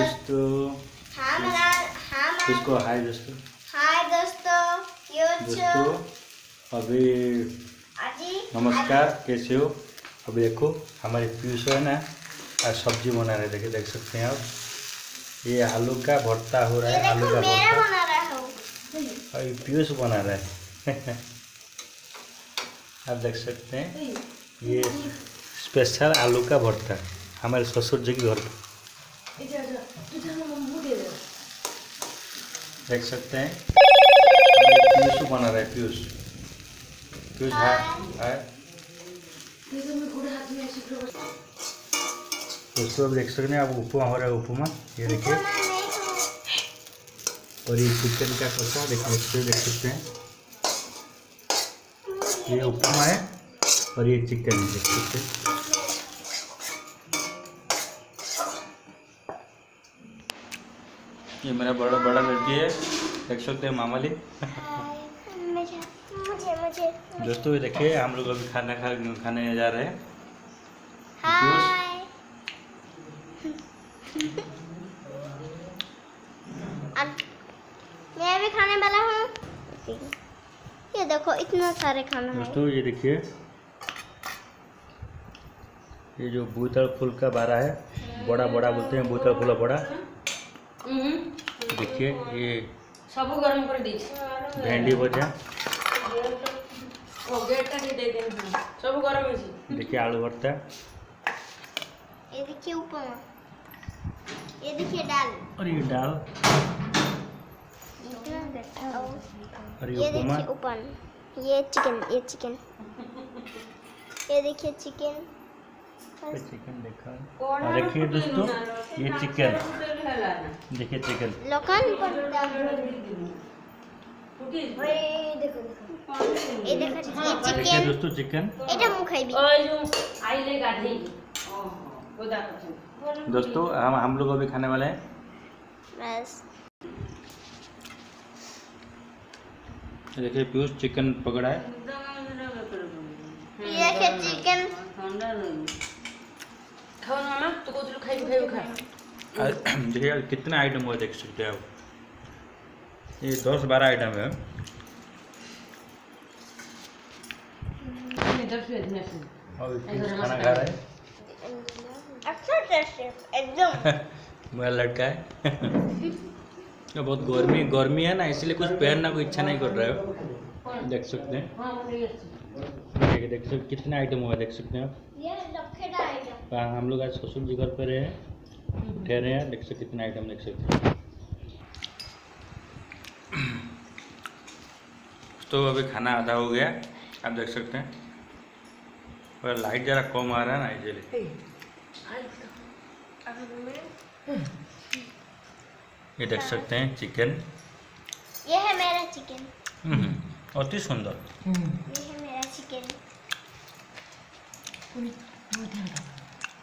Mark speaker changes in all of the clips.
Speaker 1: दोस्तों। इसको हाय दोस्तों।
Speaker 2: हाय दोस्तों
Speaker 1: दोस्तों अभी नमस्कार कैसे हो? अभी देखो हमारे पीयूष है ना आज सब्ज़ी बना रहे देखे देख सकते हैं आप। ये आलू का भरता हो रहा है आलू का भरता।
Speaker 2: बना रहा
Speaker 1: और ये पीयूष बना रहा है। आप देख सकते हैं ये स्पेशल आलू का भरता हमारे ससुर जी के घर का देख सकते हैं। पीयूष बना रहा है, पीयूष। पीयूष, हाय हाय। दोस्तों अब देख सकते हैं, आप उपमा हो रहा है उपमा ये देखिए।
Speaker 2: हूँ
Speaker 1: और ये चिकन का कसा देखिए, इस पे देख सकते हैं। ये उपमा है और ये चिकन, देख सकते हैं। ये मेरा बड़ा बड़ा लड़की है देख सकते हैं
Speaker 2: मुझे मुझे
Speaker 1: दोस्तों ये देखिए हम लोग अभी खाना खा खाने जा रहे हैं।
Speaker 2: मैं भी खाने वाला हूँ। ये देखो इतना सारे खाना
Speaker 1: दोस्तों ये देखिए। ये जो बूतल फूल का बारा है बड़ा बड़ा बोलते हैं बूतल फूल बड़ा। हम्म। देखिए ये
Speaker 3: सब गरम कर दीजिए।
Speaker 1: भेंडी भजा
Speaker 3: सब गर्म
Speaker 1: देखिए आलू भरता
Speaker 2: ये देखिए उपमा ये देखिए दाल
Speaker 1: और ये दाल और ये उपमा।
Speaker 2: ये चिकन ये चिकन। ये देखिए चिकन।
Speaker 1: पे चिकन देखा। और देखिए दोस्तों ये चिकन देखिए चिकन
Speaker 2: लोकन
Speaker 1: देखिए दोस्तों चिकन दोस्तों हम हम लोग अभी खाने वाले हैं। देखिए पीयूष चिकन पकड़ा है।
Speaker 2: ये चिकन
Speaker 3: ଖାଉ ମାମା ତୁ କହୁଥିଲୁ ଖାଇବୁ ଖାଇବୁ ଖା
Speaker 1: और देखिए यार कितने आइटम हुए देख सकते हैं आप ये दस बारह आइटम है और पीयूष खाना खा रहा है
Speaker 2: अच्छा टेस्ट है एकदम
Speaker 1: मेरा लड़का है ये बहुत गर्मी गर्मी है ना इसलिए कुछ पहनना को इच्छा नहीं कर रहा है देख सकते हैं देखिए देख सकते कितने आइटम हुआ देख सकते हैं आप हाँ, हम लोग आज ससुर जी घर पे रहे हैं। ठहरे हैं देख सकते कितने आइटम देख सकते हैं। तो अभी खाना आधा हो गया। आप देख सकते हैं। और लाइट ज़रा कम आ रहा है ना इसलिए। ये देख सकते हैं चिकन
Speaker 2: ये है मेरा चिकन
Speaker 1: हम्म, अति सुंदर।
Speaker 2: ये है मेरा चिकन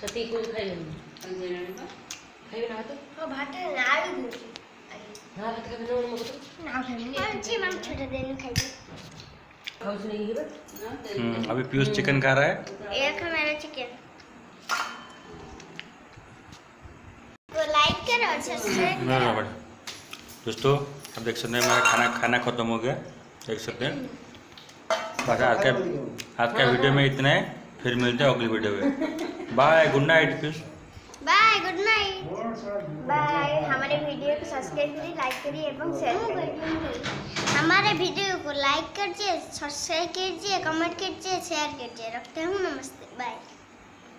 Speaker 3: સતી કોઈ ખાઈ
Speaker 1: લેવું अभी पीयूष चिकन खा रहा है?
Speaker 2: एक मेरा चिकन को लाइक करो और सब्सक्राइब करो.
Speaker 1: दोस्तों आप देख सकते हैं मेरा खाना खाना खत्म हो गया। देख सकते हैं। बस आज का आज का वीडियो में इतना है फिर मिलते हैं अगली वीडियो में। बाय गुड नाइट फिर
Speaker 2: बाय गुड नाइट बाय हमारे वीडियो को सब्सक्राइब करिए लाइक करिए एवं शेयर करिए। हमारे वीडियो को लाइक करिए सब्सक्राइब कीजिए कमेंट कीजिए शेयर कीजिए रखते हूँ नमस्ते। Bye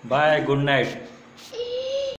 Speaker 1: bye good night